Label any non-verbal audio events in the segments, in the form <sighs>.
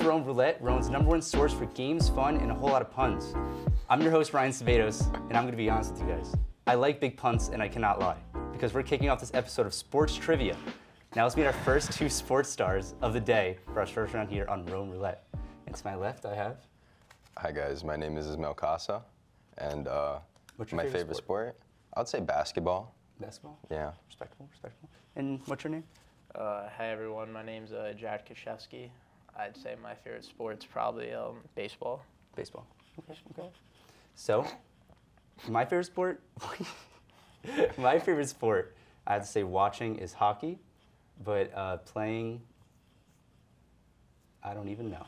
to Rowan Roulette, Rowan's number one source for games, fun, and a whole lot of puns. I'm your host, Ryan Cevedos, and I'm gonna be honest with you guys. I like big puns, and I cannot lie, because we're kicking off this episode of Sports Trivia. Now let's meet our first two sports stars of the day for our first round here on Rowan Roulette. And to my left, I have Hi guys, my name is Ismail Casa, and uh, What's your my favorite favorite, sport? sport? I'd say basketball. basketball. Yeah. Respectable, respectable. And what's your name? Uh, hey everyone, my name's uh, Jared Kashevsky. I'd say my favorite sport's probably um, baseball. Baseball. Okay, okay. So, my favorite sport, <laughs> my favorite sport, I have to say watching is hockey, but uh, playing, I don't even know.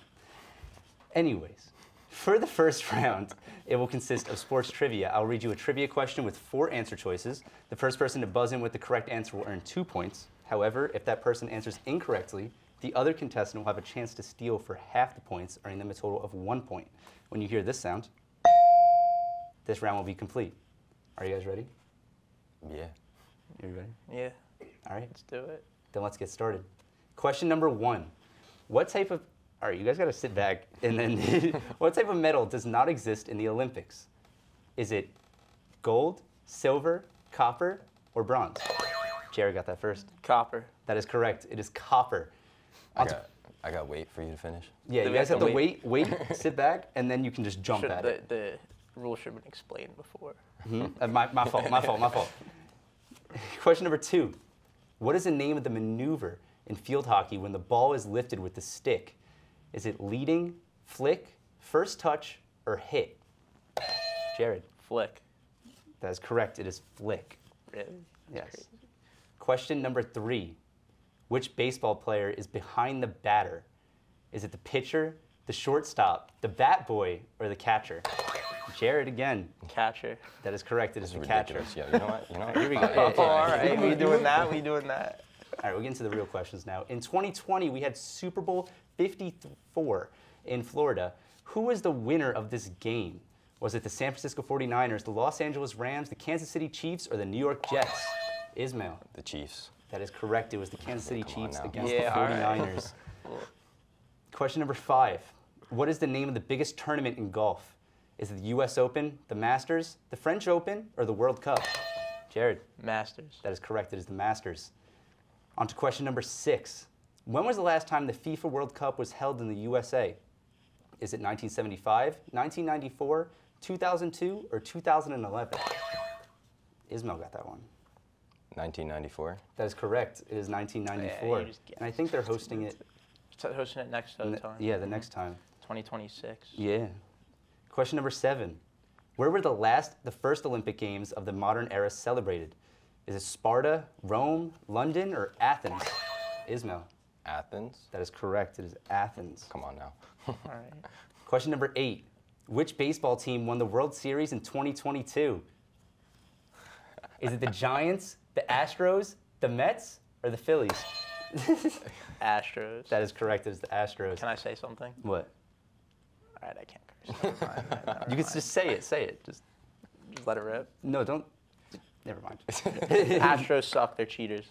Anyways, for the first <laughs> round, it will consist of sports trivia. I'll read you a trivia question with four answer choices. The first person to buzz in with the correct answer will earn two points. However, if that person answers incorrectly, the other contestant will have a chance to steal for half the points, earning them a total of one point. When you hear this sound, this round will be complete. Are you guys ready? Yeah. Are you ready? Yeah, All right, let's do it. then let's get started. Question number one. What type of, all right, you guys gotta sit back and then, <laughs> what type of medal does not exist in the Olympics? Is it gold, silver, copper, or bronze? Jerry got that first. Copper. That is correct. It is copper. I Onto- got, I got wait for you to finish. yeah, Do you guys have have to to wait, wait, <laughs> sit back, and then you can just jump Should, at the, it. the rule should have been explained before. Uh, my, my fault, my fault, my fault. <laughs> Question number two. What is the name of the maneuver in field hockey when the ball is lifted with the stick? Is it leading, flick, first touch, or hit? Jared, Flick. that is correct. It is flick. Really? Yes. That's Question number three. Which baseball player is behind the batter? Is it the pitcher, the shortstop, the bat boy, or the catcher? Jared again. Catcher. That is correct. It is It's the catcher. Yeah, you know what? You know what? Here we go. <laughs> Fine, Yeah, all right, we doing that, we doing that. All right, we'll get into the real questions now. In 2020, we had Super Bowl 54 in Florida. Who was the winner of this game? Was it the San Francisco 49ers, the Los Angeles Rams, the Kansas City Chiefs, or the New York Jets? Ismail. The Chiefs. That is correct. It was the Kansas City Chiefs against Yeah, the all right. <laughs> 49ers. Question number five. What is the name of the biggest tournament in golf? Is it the U.S. Open, the Masters, the French Open, or the World Cup? Jared. Masters. That is correct. It is the Masters. On to question number six. When was the last time the FIFA World Cup was held in the USA? Is it 1975, 1994, 2002, or 2011? Ismail got that one. 1994. That is correct. It is 1994. Yeah, you just and I think they're hosting it. T- hosting it next time. yeah, the next time. 2026. Yeah. Question number seven. Where were the last, the first Olympic Games of the modern era celebrated? Is it Sparta, Rome, London, or Athens? <laughs> Ismail. Athens. That is correct. It is Athens. Come on now. <laughs> All right. Question number eight. Which baseball team won the World Series in 2022? Is it the Giants, the Astros, the Mets, or the Phillies? Astros. That is correct. It is the Astros. Can I say something? What? All right, I can't curse. Never mind, <laughs> never You can mind. just say it. Say it. Just just let it rip. no. Don't. Never mind. <laughs> <laughs> Astros suck. They're cheaters.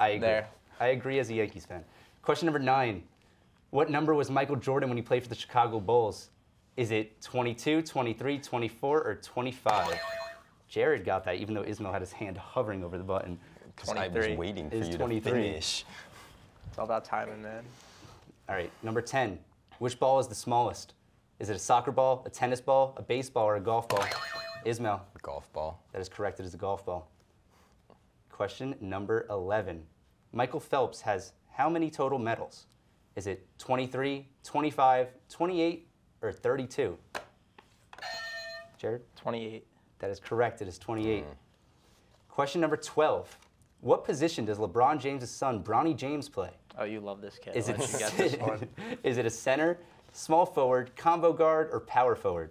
I agree. There. I agree as a Yankees fan. Question number nine. What number was Michael Jordan when he played for the Chicago Bulls? Is it 22, 23, 24, or 25? Jared got that, even though Ismail had his hand hovering over the button. 'Cause I was waiting for It's you 23. to finish. It's all about timing, man. All right, number 10. Which ball is the smallest? Is it a soccer ball, a tennis ball, a baseball, or a golf ball? Ismail. Golf ball. That is correct. It is a golf ball. Question number 11. Michael Phelps has how many total medals? Is it 23, 25, 28, or 32? Jared? 28. That is correct. It is 28. Hmm. Question number 12. What position does LeBron James' son, Bronny James, play? Oh, you love this kid. Is I'll it, let you get this <laughs> is it a center, small forward, combo guard, or power forward?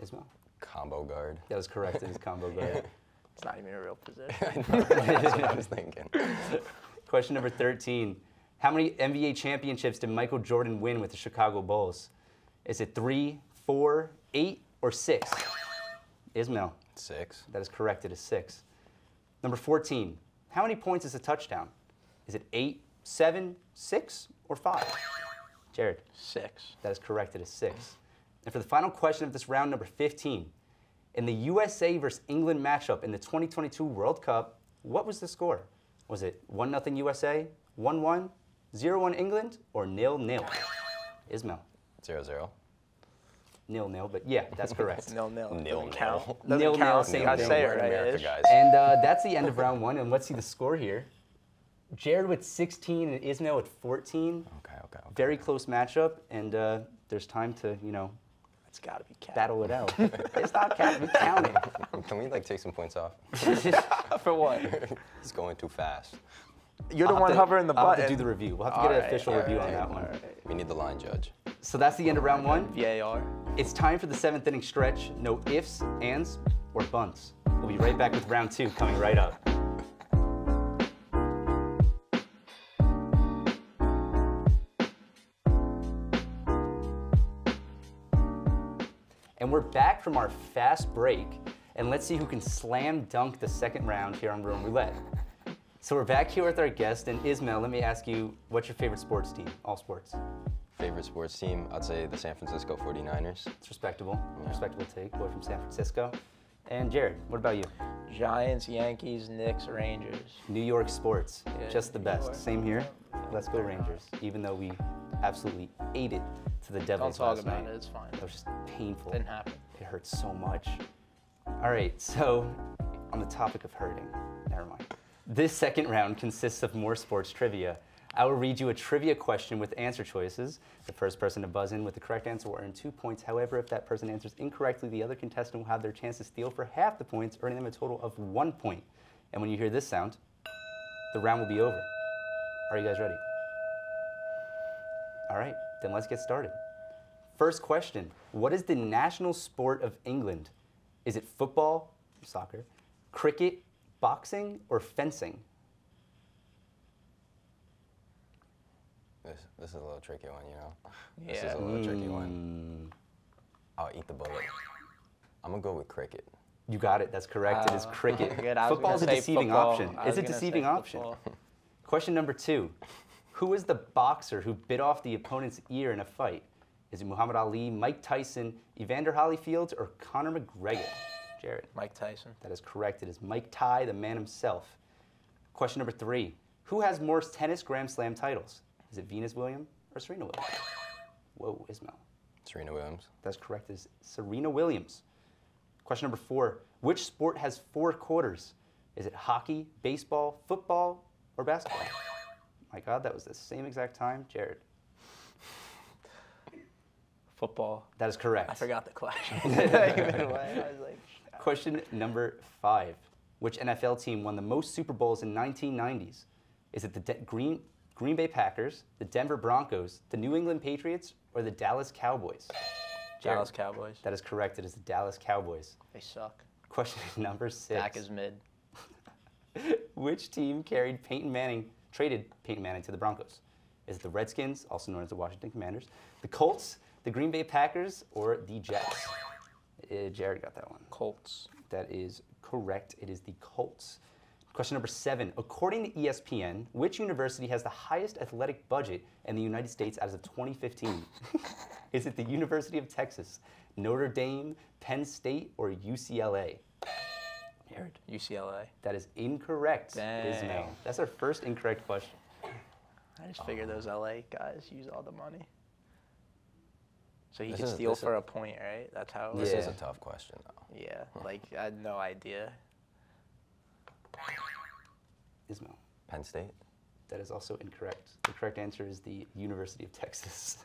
Ismail? Combo guard. That is correct. It is combo <laughs> guard. It's not even a real position. <laughs> That's what I was thinking. Question number 13. How many NBA championships did Michael Jordan win with the Chicago Bulls? Is it three, four, eight, or six? Ismail, Six. that is correct. It is six. Number 14. How many points is a touchdown? Is it eight, seven, six, or five? Jared. Six. That is correct. It is six. And for the final question of this round, number 15, in the USA versus England matchup in the 2022 World Cup, what was the score? Was it 1 0 USA, 1 1, 0 1 England, or nil nil? Ismail. Zero zero. Nil nil, but yeah, that's correct. <laughs> Nil nil. Nil count. nil. Nil nil, same You gotta thing. say it right. America, guys. And uh, that's the end of <laughs> round one. And let's see the score here. Jared with 16 and Ismail with 14. Okay, okay, okay. Very close matchup, and uh, there's time to, you know, It's gotta be count. battle it out. <laughs> it's not counting. Count it. Can we like take some points off? For what? it's going too fast. You're the I'll have one to- hovering the I'll button. have to do the review. We'll have to get an official review on that one. alright. We need the line judge. So that's the end of round one. VAR. It's time for the seventh inning stretch. No ifs, ands, or bunts. We'll be right back with round two coming right up. And we're back from our fast break, and let's see who can slam dunk the second round here on Rowan Roulette. So we're back here with our guest, and Ismail, let me ask you, what's your favorite sports team? All sports. Favorite sports team? I'd say the San Francisco 49ers. It's respectable. Respectable take. Boy from San Francisco. And Jared, what about you? Giants, Yankees, Knicks, Rangers. New York sports. Yeah, Just the New best. York. Same here. Let's go Rangers. Even though we absolutely ate it to the Devils Don't talk last about night. it. It's fine. That was just painful. Didn't happen. It hurts so much. All right, so on the topic of hurting, never mind. This second round consists of more sports trivia. I will read you a trivia question with answer choices. The first person to buzz in with the correct answer will earn two points. However, if that person answers incorrectly, the other contestant will have their chance to steal for half the points, earning them a total of one point. And when you hear this sound, the round will be over. Are you guys ready? All right, then let's get started. First question What is the national sport of England? Is it football, soccer, cricket, boxing, or fencing? This, this is a little tricky one, you know? This is Yeah. a little tricky one. Mm, I'll eat the bullet. I'm gonna go with cricket. you got it. That's correct. it is Uh, cricket. <laughs> good, I Football is a deceiving football. option. It's a deceiving option. Question number two Who is the boxer who bit off the opponent's ear in a fight? Is it Muhammad Ali, Mike Tyson, Evander Holyfield, or Conor McGregor? Jared. Mike Tyson. That is correct. It is Mike Ty, the man himself. Question number three. Who has more tennis Grand Slam titles? Is it Venus Williams or Serena Williams? Whoa, Ismail. Serena Williams. That's correct. Is Serena Williams. Question number four. Which sport has four quarters? Is it hockey, baseball, football, or basketball? My God, that was the same exact time. Jared. Football. That is correct. I forgot the question. <laughs> Even when I was like, Question number five. Which NFL team won the most Super Bowls in 1990s? Is it the De- Green, Green Bay Packers, the Denver Broncos, the New England Patriots, or the Dallas Cowboys? Dallas Cowboys. That is correct. It is the Dallas Cowboys. They suck. Question <laughs> number six. Dak is mid. <laughs> Which team carried Peyton Manning, traded Peyton Manning to the Broncos? Is it the Redskins, also known as the Washington Commanders, the Colts, the Green Bay Packers, or the Jets? Uh, Jared got that one. Colts. That is correct. It is the Colts. Question number seven. According to E ESPN, which university has the highest athletic budget in the United States as of 2015? <laughs> is it the University of Texas, Notre Dame, Penn State, or UCLA? Jared. UCLA. That is incorrect. Ismail. Dang. That's our first incorrect question. I just figured those LA guys use all the money. So he This could steal this for a point, right? That's how. it This works? is a tough question, though. Yeah. Like I had no idea. Ismail. Penn State. That is also incorrect. The correct answer is the University of Texas.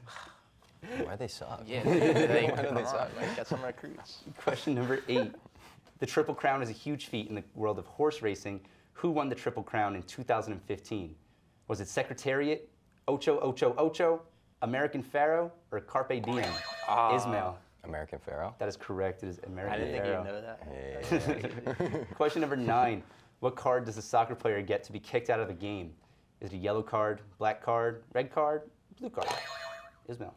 <sighs> Why they suck? Yeah. Like, Why do they on, suck? like, get some recruits. Question number eight. The Triple Crown is a huge feat in the world of horse racing. Who won the Triple Crown in 2015? Was it Secretariat, Ocho Ocho Ocho, American Pharoah, or Carpe Diem? Ah. Ismail. American Pharoah. That is correct. It is American I didn't think you'd know that. Hey. <laughs> Question number nine. What card does a soccer player get to be kicked out of the game? Is it a yellow card, black card, red card, blue card? <laughs> Ismail.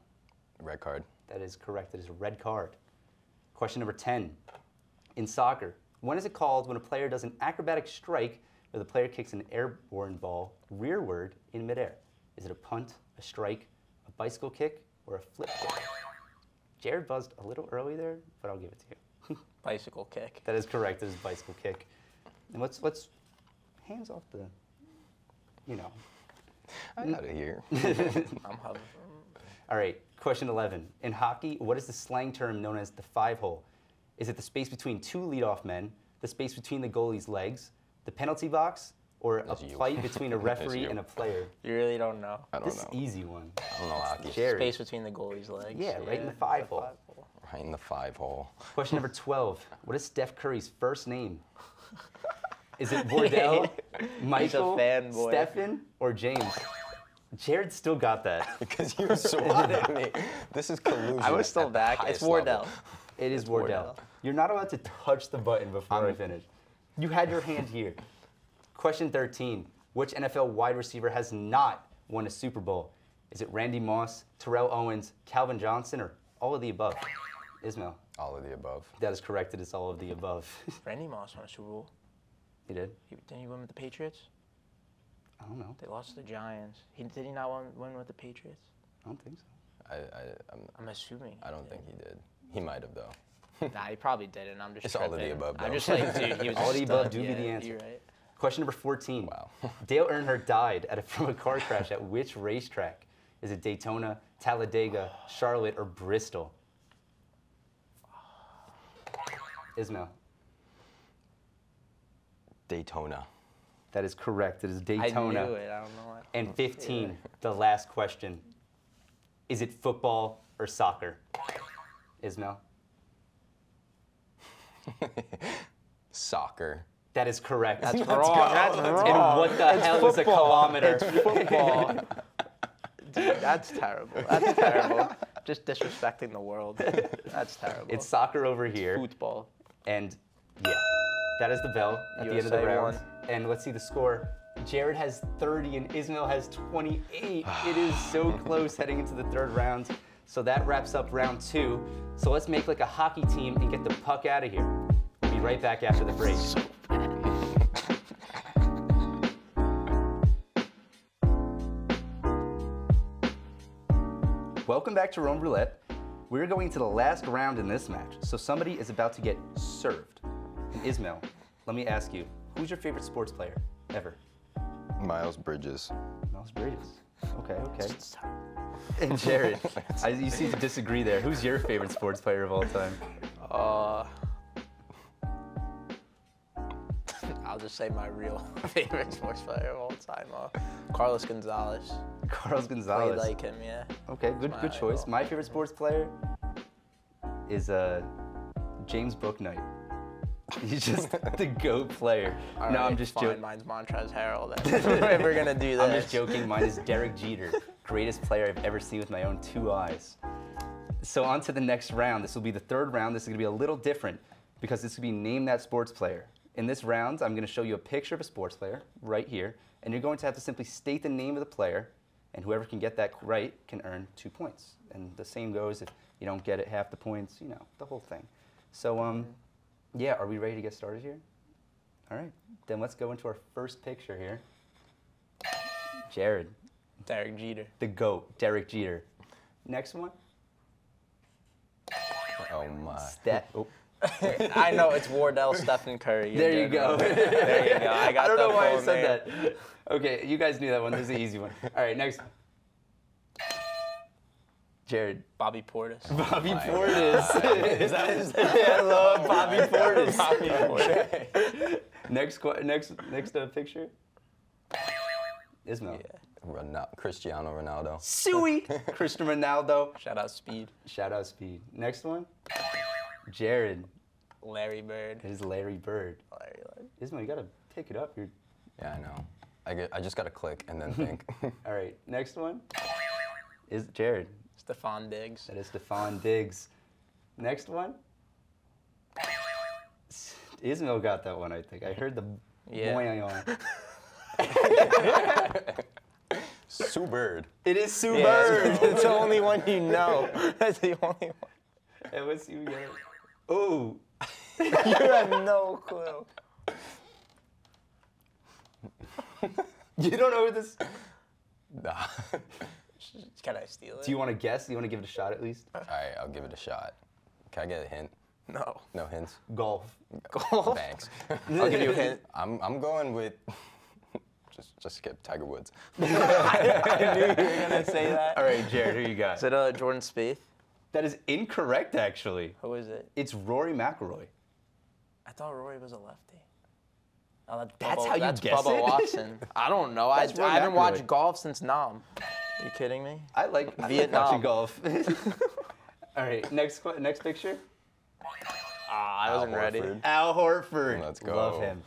Red card. That is correct. It is a red card. Question number 10. In soccer, when is it called when a player does an acrobatic strike where the player kicks an airborne ball rearward in midair? Is it a punt, a strike, a bicycle kick, or a flip kick? Jared buzzed a little early there, but I'll give it to you. <laughs> Bicycle kick. That is correct. It is bicycle kick. And let's let's hands off the, you know. I got it here. <laughs> I'm hovering. All right, question 11. In hockey, what is the slang term known as the five hole? Is it the space between two leadoff men, the space between the goalie's legs, the penalty box, or That's a you. fight between a <laughs> referee and a player? You really don't know. I don't This know. is easy one. I don't know hockey. Jared. Space between the goalie's legs. Yeah, right in the five hole. hole. Right in the five hole. Question number 12. What is Steph Curry's first name? <laughs> Is it <laughs> Wardell, Michael, fanboy. Stephen, or James? Jared still got that. <laughs> Because you swatted <laughs> me. This is collusion. I was still at the back. It's highest Wardell. level. It is Wardell. Wardell. You're not allowed to touch the button before I I'm- finish. You had your hand here. Question 13. Which NFL wide receiver has not won a Super Bowl? Is it Randy Moss, Terrell Owens, Calvin Johnson, or all of the above? Ismail. All of the above. That is correct. It is all of the above. Randy Moss won a Super Bowl. He did? He, didn't he win with the Patriots? I don't know. They lost to the Giants. He did he not win, win with the Patriots? I don't think so. I, I, I'm, I'm assuming. I don't think he did. He might have though. <laughs> Nah, he probably didn't. I'm just. It's all of the tripping. above, I'm just like, dude, he <laughs> was a All the above stud. do be the answer. You're right. Question number 14. Wow. <laughs> Dale Earnhardt died at a, from a car crash at which racetrack? Is it Daytona, Talladega, Charlotte, or Bristol? <sighs> Ismail. Daytona. That is correct. It is Daytona. I Daytona. knew it. I don't know why. And 15, the last question. Is it football or soccer? Ismail. <laughs> Soccer. That is correct. That's Let's wrong. go. That's And what the hell is a kilometer? It's football. <laughs> Dude, that's terrible. That's terrible. Just disrespecting the world. <laughs> That's terrible. It's soccer over here. football. And yeah, that is the bell at the end of the round. won. And let's see the score. Jared has 30 and Ismail has 28. <sighs> it is so close heading into the third round. So that wraps up round two. So let's make like a hockey team and get the puck out of here. We'll be right back after the break. <laughs> Welcome back to Rowan Roulette. We're going to the last round in this match, so somebody is about to get served. And Ismail, let me ask you, who's your favorite sports player ever? Miles Bridges. Miles Bridges. Okay, okay. And Jared, <laughs> I, you seem to disagree there. Who's your favorite sports player of all time? Uh, I'll just say my real <laughs> favorite sports player of all time, uh, Carlos Gonzalez. Carlos Played Gonzalez. like him, yeah. okay, good, my good choice. idol. My favorite sports player is uh, James Bouknight. <laughs> He's just the goat player. No, I'm just joking. Mine's Montrezl Harrell. If we're gonna do this. <laughs> I'm just joking. Mine is Derek Jeter, greatest player I've ever seen with my own two eyes. So on to the next round. This will be the third round. This is going to be a little different because this will be name that sports player. In this round, I'm going to show you a picture of a sports player right here, and you're going to have to simply state the name of the player, and whoever can get that right can earn two points. And the same goes if you don't get it, half the points. You know, the whole thing. So um, yeah, are we ready to get started here? All right, then let's go into our first picture here. Jared, Derek Jeter. the GOAT, Derek Jeter. Next one, Oh my. Steph. Oh, <laughs> I know it's Wardell, Stephen Curry. You're there you go. There you go. I <laughs> got I don't know why I said name. that. Okay, you guys knew that one. This is an easy one. All right, next. Jared. Bobby Portis. <laughs> Bobby my Portis. <laughs> is that his <laughs> I love Bobby Portis. Bobby Portis. next, que- next, next uh, picture. Ismail. Yeah. Ronal- Cristiano Ronaldo. Suey. Cristiano Ronaldo. Shout out Speed. Shout out Speed. Next one. Jared. Larry Bird. It is Larry Bird. Larry, Larry. Ismail, you gotta pick it up. You're Yeah, I know. I, get, I just got to click and then think. all right. Next one is Jared. Stefon Diggs. That is Stefon Diggs. Next one. <laughs> Ismail got that one, I think. I heard the Yeah. boing on. <laughs> Sue Bird. It is Sue Yeah, Bird. <laughs> it's the only one you know. That's the only one. And what's you get? Oh, You have no clue. you don't know who this? Nah. Can I steal it? Do you want to guess? Do you want to give it a shot at least? All right, I'll give it a shot. Can I get a hint? No. No hints. Golf. Golf. Thanks. <laughs> I'll give you a hint. I'm I'm going with <laughs> just just skip Tiger Woods. <laughs> I knew you were gonna say that. All right, Jared, who you got? Is it uh, Jordan Spieth? That is incorrect, actually. Who is it? It's Rory McIlroy. I thought Rory was a lefty. Oh, that's That's Bubba, how you that's guess Bubba it? Watson. I don't know. I, I haven't watched golf since Nam. Are you kidding me? I like, I Vietnam. golf. <laughs> All right, next que- next picture. Ah, I wasn't ready. Al Horford. Let's go. Love him.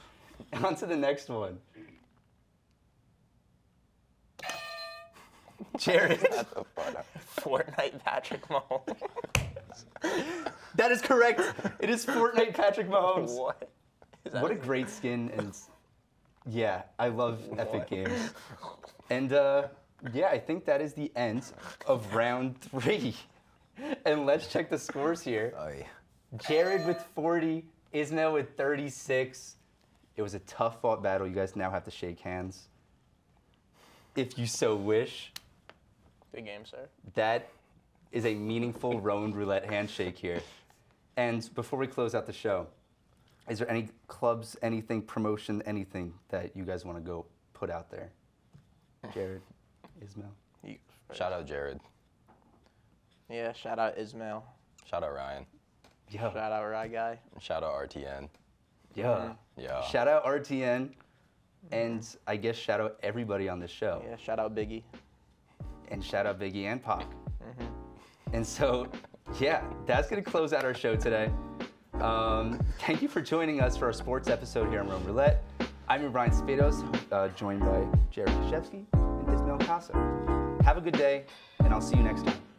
<laughs> On to the next one. Jared. What the fuck? Fortnite Patrick Mahomes. <laughs> that is correct. It is Fortnite Patrick Mahomes. what? Is that What a great skin and yeah, I love Epic What? Games. And uh, yeah, I think that is the end of round three. And let's check the scores here. Oh yeah. Jared with 40, Ismail with 36. It was a tough fought battle. You guys now have to shake hands. If you so wish, Good game, sir. that is a meaningful Rowan roulette handshake here. And before we close out the show, is there any clubs, anything, promotion, anything that you guys want to go put out there? Jared, Ismail. You, Shout out Jared. Yeah, shout out Ismail. Shout out Ryan. Yo, Shout out Rye Guy. Shout out RTN. yo. Yeah. Shout out RTN, and I guess shout out everybody on the show. Yeah, shout out Biggie. and shout out Biggie and Pac. And so, yeah, that's gonna close out our show today. Um, thank you for joining us for our sports episode here on Rowan Roulette. I'm your Brian Spados, uh, joined by Jared Kashevsky and Ismail Have a good day, and I'll see you next time.